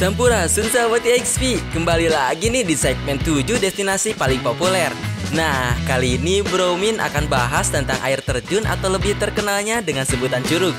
Sampurasun sahabat XP, kembali lagi nih di segmen 7 destinasi paling populer. Nah, kali ini Bromin akan bahas tentang air terjun atau lebih terkenalnya dengan sebutan curug.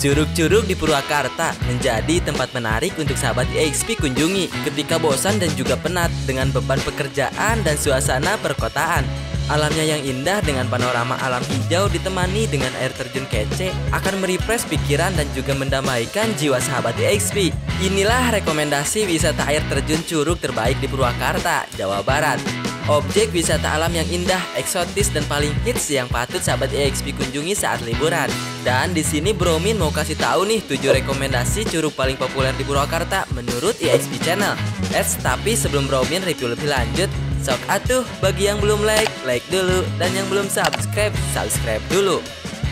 Curug-curug di Purwakarta menjadi tempat menarik untuk sahabat XP kunjungi ketika bosan dan juga penat dengan beban pekerjaan dan suasana perkotaan. Alamnya yang indah dengan panorama alam hijau ditemani dengan air terjun kece akan merefresh pikiran dan juga mendamaikan jiwa sahabat XP. Inilah rekomendasi wisata air terjun curug terbaik di Purwakarta, Jawa Barat. Objek wisata alam yang indah, eksotis dan paling hits yang patut sahabat EXP kunjungi saat liburan. Dan di sini Bromin mau kasih tahu nih 7 rekomendasi curug paling populer di Purwakarta menurut EXP Channel. Eits, tapi sebelum Bromin review lebih lanjut, Sok atuh bagi yang belum like, like dulu. Dan yang belum subscribe, subscribe dulu.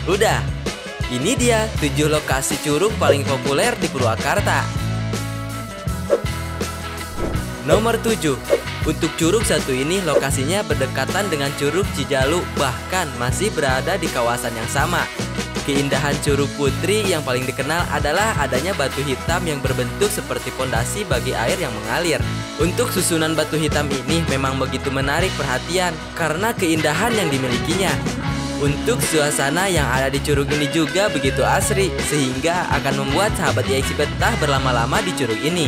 Udah, ini dia 7 lokasi curug paling populer di Purwakarta. Nomor 7 Untuk curug satu ini lokasinya berdekatan dengan curug Cijalu Bahkan masih berada di kawasan yang sama Keindahan Curug Putri yang paling dikenal adalah adanya batu hitam yang berbentuk seperti pondasi bagi air yang mengalir. Untuk susunan batu hitam ini memang begitu menarik perhatian karena keindahan yang dimilikinya. Untuk suasana yang ada di curug ini juga begitu asri sehingga akan membuat sahabat YXC betah berlama-lama di curug ini.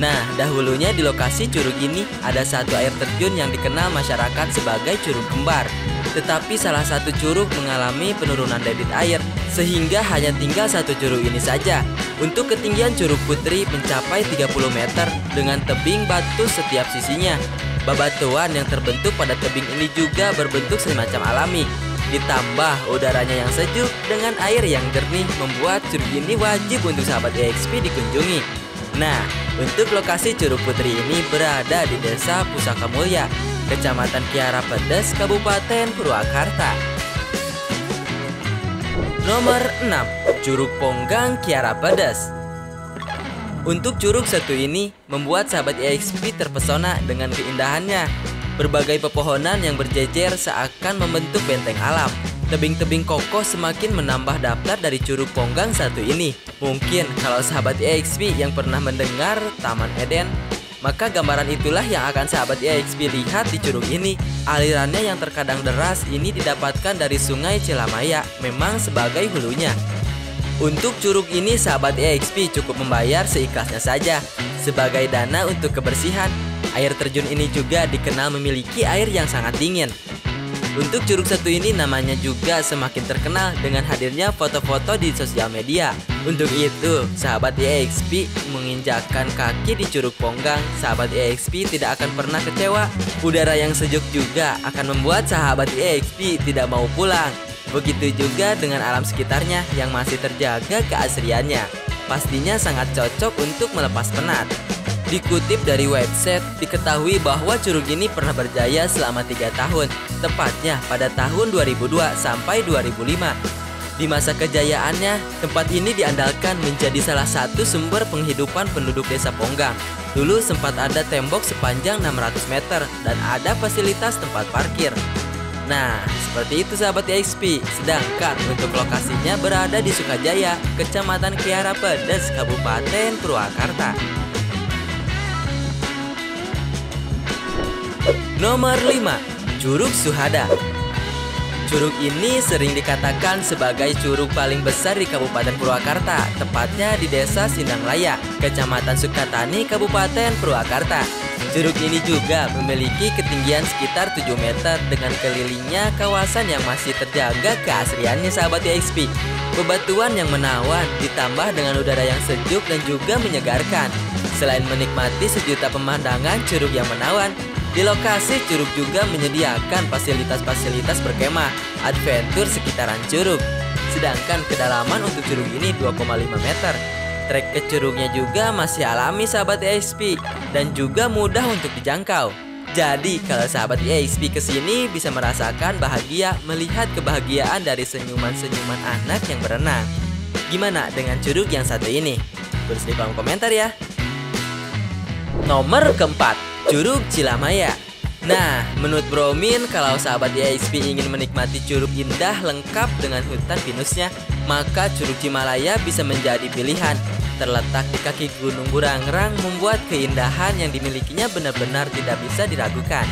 Nah, dahulunya di lokasi curug ini ada satu air terjun yang dikenal masyarakat sebagai curug kembar. Tetapi salah satu curug mengalami penurunan debit air sehingga hanya tinggal satu curug ini saja. Untuk ketinggian curug putri mencapai 30 meter dengan tebing batu setiap sisinya. Babatuan yang terbentuk pada tebing ini juga berbentuk semacam alami. Ditambah udaranya yang sejuk dengan air yang jernih membuat curug ini wajib untuk sahabat EXP dikunjungi. Nah, untuk lokasi Curug Putri ini berada di Desa Pusaka Mulia, Kecamatan Kiara Pedes, Kabupaten Purwakarta. Nomor 6. Curug Ponggang Kiara Pedes. Untuk curug satu ini membuat sahabat EXP terpesona dengan keindahannya. Berbagai pepohonan yang berjejer seakan membentuk benteng alam. Tebing-tebing kokoh semakin menambah daftar dari Curug Ponggang satu ini. Mungkin kalau sahabat EXP yang pernah mendengar Taman Eden maka gambaran itulah yang akan sahabat EXP lihat di curug ini. Alirannya yang terkadang deras ini didapatkan dari sungai Cilamaya, memang sebagai hulunya. Untuk curug ini sahabat EXP cukup membayar seikhlasnya saja. Sebagai dana untuk kebersihan, air terjun ini juga dikenal memiliki air yang sangat dingin. Untuk curug satu ini namanya juga semakin terkenal dengan hadirnya foto-foto di sosial media. Untuk itu, sahabat EXP menginjakkan kaki di Curug Ponggang, sahabat EXP tidak akan pernah kecewa. Udara yang sejuk juga akan membuat sahabat EXP tidak mau pulang. Begitu juga dengan alam sekitarnya yang masih terjaga keasriannya. Pastinya sangat cocok untuk melepas penat. Dikutip dari website, diketahui bahwa curug ini pernah berjaya selama tiga tahun, tepatnya pada tahun 2002 sampai 2005. Di masa kejayaannya, tempat ini diandalkan menjadi salah satu sumber penghidupan penduduk desa Ponggang. Dulu sempat ada tembok sepanjang 600 meter dan ada fasilitas tempat parkir. Nah, seperti itu sahabat XP. Sedangkan untuk lokasinya berada di Sukajaya, Kecamatan Kiara Pedes, Kabupaten Purwakarta. Nomor 5. Curug Suhada Curug ini sering dikatakan sebagai curug paling besar di Kabupaten Purwakarta, tepatnya di Desa Sindanglaya, Kecamatan Sukatani, Kabupaten Purwakarta. Curug ini juga memiliki ketinggian sekitar 7 meter dengan kelilingnya kawasan yang masih terjaga keasriannya sahabat EXP. Bebatuan yang menawan ditambah dengan udara yang sejuk dan juga menyegarkan. Selain menikmati sejuta pemandangan curug yang menawan, di lokasi Curug juga menyediakan fasilitas-fasilitas berkemah, adventure sekitaran Curug. Sedangkan kedalaman untuk Curug ini 2,5 meter. Trek ke Curugnya juga masih alami sahabat EXP dan juga mudah untuk dijangkau. Jadi kalau sahabat EXP ke sini bisa merasakan bahagia melihat kebahagiaan dari senyuman-senyuman anak yang berenang. Gimana dengan curug yang satu ini? Tulis di kolom komentar ya. Nomor keempat, Curug Cilamaya. Nah, menurut Bromin, kalau sahabat EXP ingin menikmati curug indah lengkap dengan hutan pinusnya, maka Curug Cimalaya bisa menjadi pilihan. terletak di kaki Gunung Burangrang membuat keindahan yang dimilikinya benar-benar tidak bisa diragukan.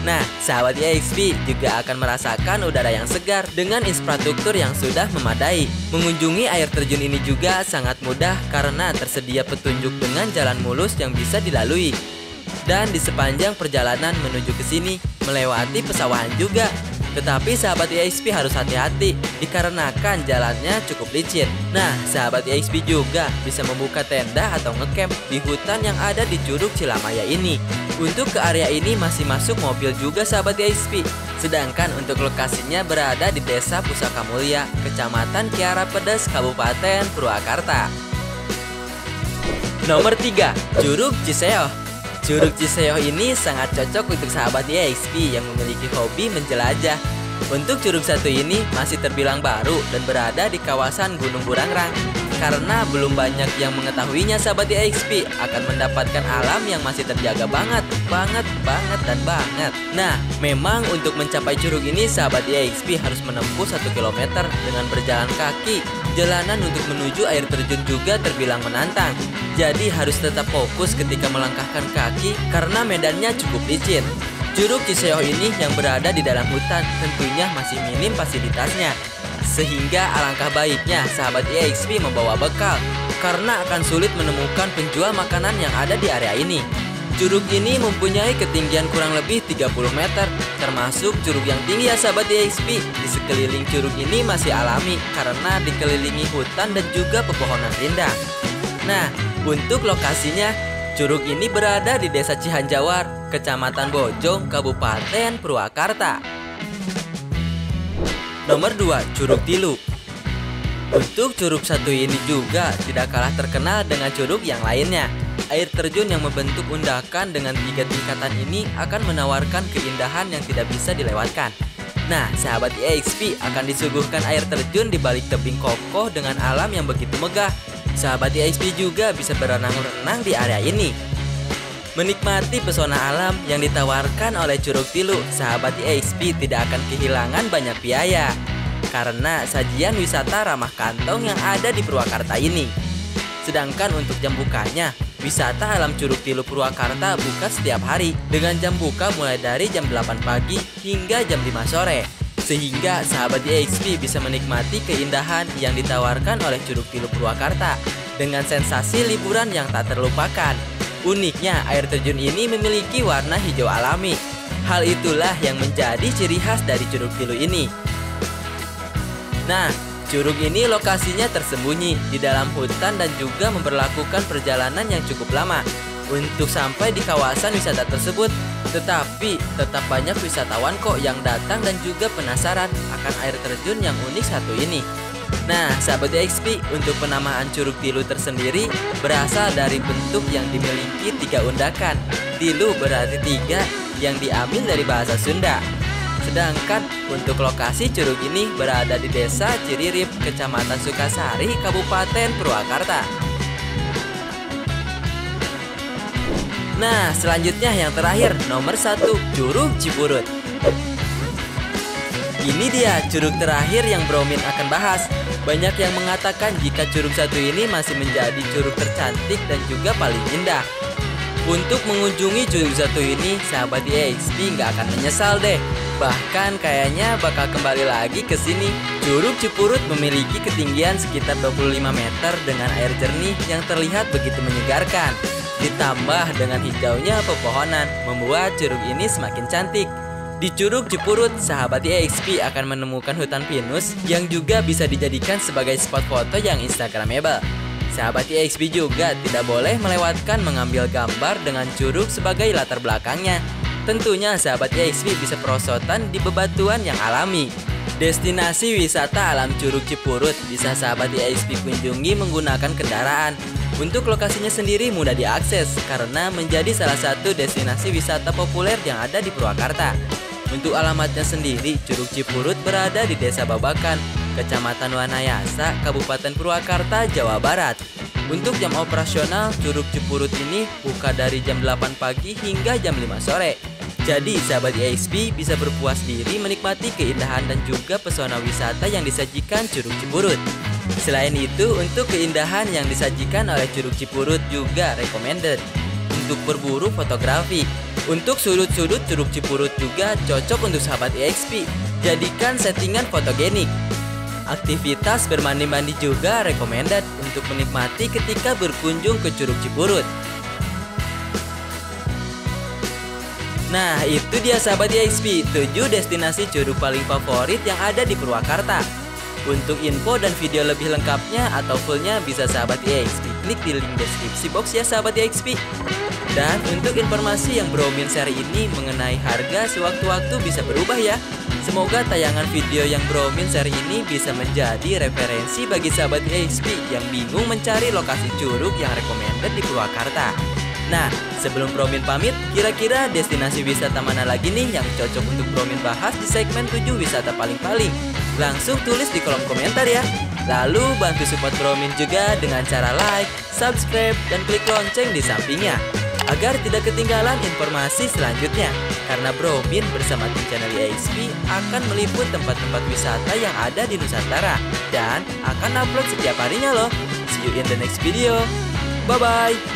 Nah, sahabat EXP juga akan merasakan udara yang segar dengan infrastruktur yang sudah memadai. Mengunjungi air terjun ini juga sangat mudah karena tersedia petunjuk dengan jalan mulus yang bisa dilalui. Dan di sepanjang perjalanan menuju ke sini, melewati pesawahan juga. Tetapi sahabat EXP harus hati-hati dikarenakan jalannya cukup licin. Nah, sahabat EXP juga bisa membuka tenda atau ngecamp di hutan yang ada di Curug Cilamaya ini. Untuk ke area ini masih masuk mobil juga sahabat EXP. Sedangkan untuk lokasinya berada di Desa Pusaka Mulia, Kecamatan Kiara Pedes, Kabupaten Purwakarta. Nomor 3, Curug Ciseoh. Curug Ciseoh ini sangat cocok untuk sahabat EXP yang memiliki hobi menjelajah. Untuk curug satu ini masih terbilang baru dan berada di kawasan Gunung Burangrang. Karena belum banyak yang mengetahuinya sahabat EXP akan mendapatkan alam yang masih terjaga banget, banget, banget, dan banget. Nah, memang untuk mencapai curug ini sahabat EXP harus menempuh satu kilometer dengan berjalan kaki. Jalanan untuk menuju air terjun juga terbilang menantang. Jadi harus tetap fokus ketika melangkahkan kaki karena medannya cukup licin. Curug Ciseoh ini yang berada di dalam hutan tentunya masih minim fasilitasnya. Sehingga alangkah baiknya sahabat EXP membawa bekal karena akan sulit menemukan penjual makanan yang ada di area ini. Curug ini mempunyai ketinggian kurang lebih 30 meter, termasuk curug yang tinggi ya sahabat EXP. Di sekeliling curug ini masih alami karena dikelilingi hutan dan juga pepohonan rindang. Nah, untuk lokasinya, curug ini berada di Desa Cihanjawar, Kecamatan Bojong, Kabupaten Purwakarta. Nomor 2, Curug Tilu. Untuk curug satu ini juga tidak kalah terkenal dengan curug yang lainnya. Air terjun yang membentuk undakan dengan tiga tingkatan ini akan menawarkan keindahan yang tidak bisa dilewatkan. Nah, sahabat EXP akan disuguhkan air terjun di balik tebing kokoh dengan alam yang begitu megah Sahabat IXP juga bisa berenang-renang di area ini. Menikmati pesona alam yang ditawarkan oleh Curug Tilu, sahabat IXP tidak akan kehilangan banyak biaya. Karena sajian wisata ramah kantong yang ada di Purwakarta ini. Sedangkan untuk jam bukanya, wisata alam Curug Tilu Purwakarta buka setiap hari dengan jam buka mulai dari jam 8 pagi hingga jam 5 sore sehingga sahabat EXP bisa menikmati keindahan yang ditawarkan oleh Curug Tilu Purwakarta dengan sensasi liburan yang tak terlupakan. Uniknya, air terjun ini memiliki warna hijau alami. Hal itulah yang menjadi ciri khas dari Curug Tilu ini. Nah, curug ini lokasinya tersembunyi di dalam hutan dan juga memperlakukan perjalanan yang cukup lama. Untuk sampai di kawasan wisata tersebut, tetapi tetap banyak wisatawan kok yang datang dan juga penasaran akan air terjun yang unik satu ini. Nah, sahabat XP, untuk penamaan Curug Tilu tersendiri berasal dari bentuk yang dimiliki tiga undakan. Tilu berarti tiga yang diambil dari bahasa Sunda. Sedangkan untuk lokasi curug ini berada di Desa Ciririp, Kecamatan Sukasari, Kabupaten Purwakarta. Nah, selanjutnya yang terakhir, nomor satu, Curug Ciburut. Ini dia curug terakhir yang Bromin akan bahas. Banyak yang mengatakan jika curug satu ini masih menjadi curug tercantik dan juga paling indah. Untuk mengunjungi curug satu ini, sahabat EXP nggak akan menyesal deh. Bahkan kayaknya bakal kembali lagi ke sini. Curug Cipurut memiliki ketinggian sekitar 25 meter dengan air jernih yang terlihat begitu menyegarkan. Ditambah dengan hijaunya pepohonan, membuat curug ini semakin cantik. Di Curug Cipurut, sahabat EXP akan menemukan hutan pinus yang juga bisa dijadikan sebagai spot foto yang instagramable. Sahabat EXP juga tidak boleh melewatkan mengambil gambar dengan curug sebagai latar belakangnya. Tentunya sahabat EXP bisa perosotan di bebatuan yang alami. Destinasi wisata alam Curug Cipurut bisa sahabat EXP kunjungi menggunakan kendaraan untuk lokasinya sendiri mudah diakses karena menjadi salah satu destinasi wisata populer yang ada di Purwakarta. Untuk alamatnya sendiri, Curug Cipurut berada di Desa Babakan, Kecamatan Wanayasa, Kabupaten Purwakarta, Jawa Barat. Untuk jam operasional, Curug Cipurut ini buka dari jam 8 pagi hingga jam 5 sore. Jadi, sahabat EXP bisa berpuas diri menikmati keindahan dan juga pesona wisata yang disajikan Curug Cipurut. Selain itu, untuk keindahan yang disajikan oleh Curug Cipurut juga recommended. Untuk berburu fotografi, untuk sudut-sudut Curug Cipurut juga cocok untuk sahabat EXP. Jadikan settingan fotogenik. Aktivitas bermandi-mandi juga recommended untuk menikmati ketika berkunjung ke Curug Cipurut. Nah, itu dia sahabat EXP, 7 destinasi curug paling favorit yang ada di Purwakarta. Untuk info dan video lebih lengkapnya atau fullnya bisa sahabat EXP klik di link deskripsi box ya sahabat EXP. Dan untuk informasi yang Bromin share ini mengenai harga sewaktu-waktu bisa berubah ya. Semoga tayangan video yang Bromin share ini bisa menjadi referensi bagi sahabat EXP yang bingung mencari lokasi curug yang recommended di Purwakarta. Nah, sebelum Bromin pamit, kira-kira destinasi wisata mana lagi nih yang cocok untuk Bromin bahas di segmen 7 wisata paling-paling? Langsung tulis di kolom komentar ya. Lalu bantu support Bromin juga dengan cara like, subscribe, dan klik lonceng di sampingnya agar tidak ketinggalan informasi selanjutnya. Karena Bromin bersama tim channel EXP akan meliput tempat-tempat wisata yang ada di Nusantara dan akan upload setiap harinya loh. See you in the next video. Bye bye.